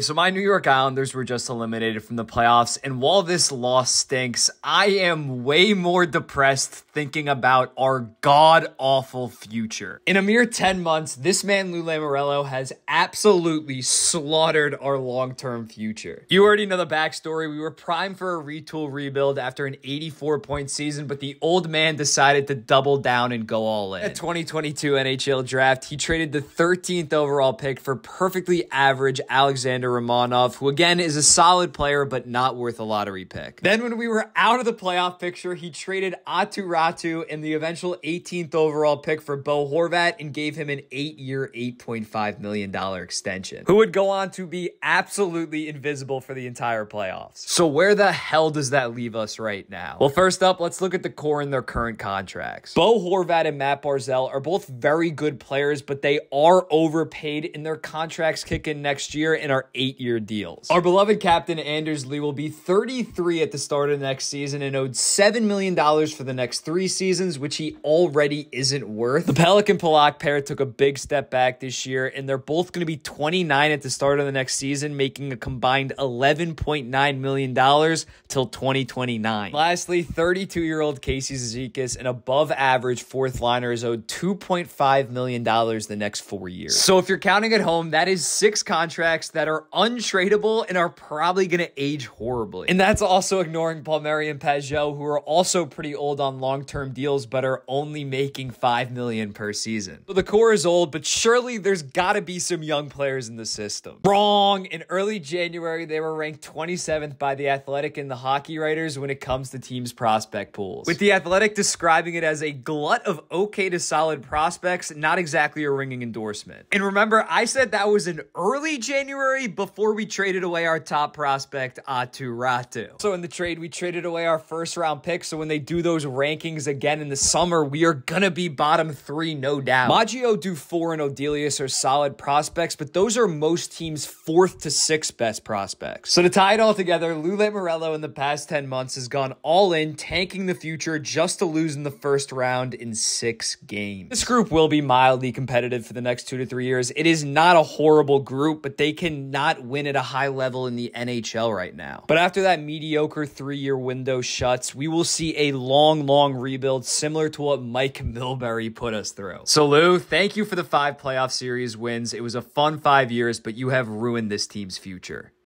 So my New York Islanders were just eliminated from the playoffs, and while this loss stinks, I am way more depressed thinking about our god awful future. In a mere 10 months, this man Lou Lamoriello has absolutely slaughtered our long-term future. You already know the backstory. We were primed for a retool rebuild after an 84-point season, but the old man decided to double down and go all in. At 2022 NHL draft, he traded the 13th overall pick for perfectly average Alexander Alexander Romanov, who again is a solid player but not worth a lottery pick. Then when we were out of the playoff picture, he traded Aatu Räty in the eventual 18th overall pick for Bo Horvat and gave him an eight-year, $8.5 million extension, who would go on to be absolutely invisible for the entire playoffs. So where the hell does that leave us right now? Well, first up, let's look at the core in their current contracts. Bo Horvat and Matt Barzal are both very good players, but they are overpaid and their contracts kick in next year and are eight year deals. Our beloved captain Anders Lee will be 33 at the start of next season and owed $7 million for the next three seasons, which he already isn't worth. The Pelech Pulock pair took a big step back this year, and they're both going to be 29 at the start of the next season, making a combined $11.9 million till 2029. Lastly, 32 year old Casey Cizikas, an above average fourth liner, is owed $2.5 million the next four years. So if you're counting at home, that is six contracts that are untradeable and are probably going to age horribly. And that's also ignoring Palmieri and Pageau, who are also pretty old on long-term deals, but are only making 5 million per season. So the core is old, but surely there's got to be some young players in the system. Wrong! In early January, they were ranked 27th by The Athletic and the Hockey Writers when it comes to teams' prospect pools. With The Athletic describing it as a glut of okay to solid prospects, not exactly a ringing endorsement. And remember, I said that was in early January, before we traded away our top prospect, Aatu Räty. So in the trade, we traded away our first round pick. So when they do those rankings again in the summer, we are going to be bottom three, no doubt. Maggio, Dufour, and Odelius are solid prospects, but those are most teams' fourth to sixth best prospects. So to tie it all together, Lou Morello in the past 10 months has gone all in, tanking the future just to lose in the first round in six games. This group will be mildly competitive for the next two to three years. It is not a horrible group, but they cannot not win at a high level in the NHL right now. But after that mediocre three year window shuts, we will see a long, long rebuild similar to what Mike Milbury put us through. So, Lou, thank you for the five playoff series wins. It was a fun five years, but you have ruined this team's future.